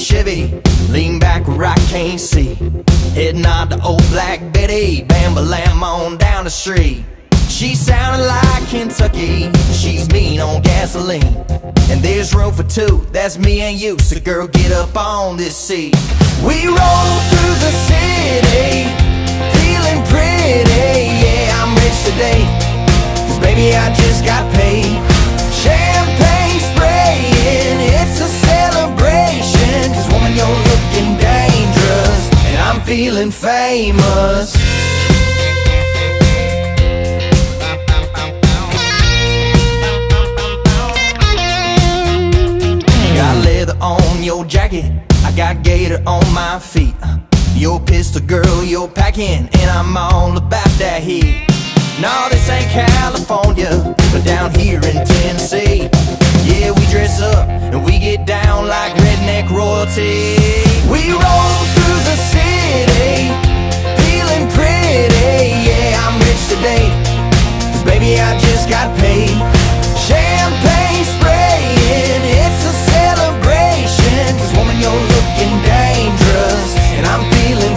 Chevy, lean back where I can't see. Heading out to old Black Betty, bam lamb on down the street. She sounded like Kentucky, she's mean on gasoline. And there's room for two, that's me and you. So girl, get up on this seat. We roll through the city, feeling pretty. Yeah, I'm rich today, cause baby I just got paid. Feeling famous. Got leather on your jacket, I got gator on my feet. Your pistol girl, you're packing, and I'm all about that heat. No, this ain't California, but down here in Tennessee. Yeah, we dress up and we get down like redneck royalty. We roll dangerous, and I'm feeling